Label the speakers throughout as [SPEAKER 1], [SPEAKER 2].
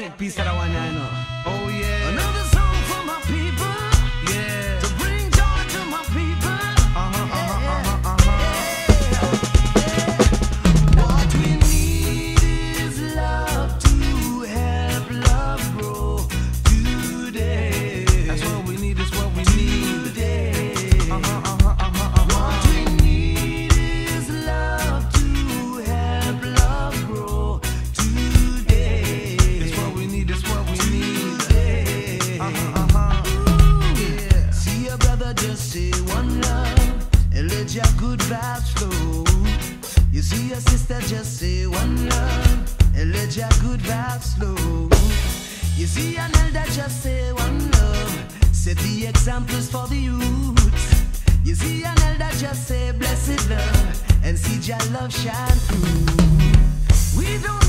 [SPEAKER 1] Take piece of that one, I know.
[SPEAKER 2] Oh yeah.
[SPEAKER 1] Another one love and let your good vibes flow. You see your sister just say one love and let your good vibes flow. You see an elder just say one love, set the examples for the youth. You see an elder just say blessed love and see your love shine through. We don't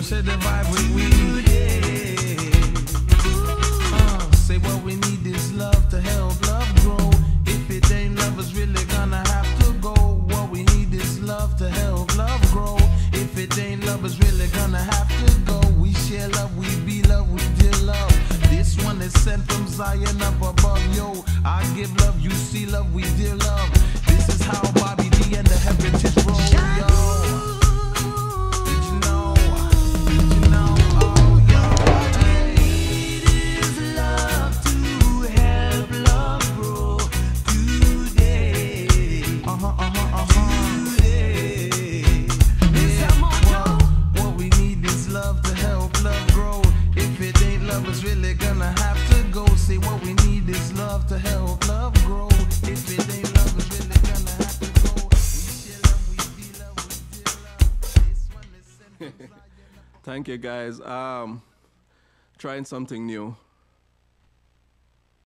[SPEAKER 2] Uh, say what we need love to help love grow. If it ain't love, it's really gonna have to go. What we need is love to help love grow. If it ain't love, it's really gonna have to go. We share love, we be love, we deal love. This one is sent from Zion up above. Yo, I give love, you see love, we deal love. If it ain't love, it's really gonna have to go. Say what we need is love to help love grow. If it ain't really gonna have to go. Love, love, love.
[SPEAKER 3] Thank you guys. Um, trying something new.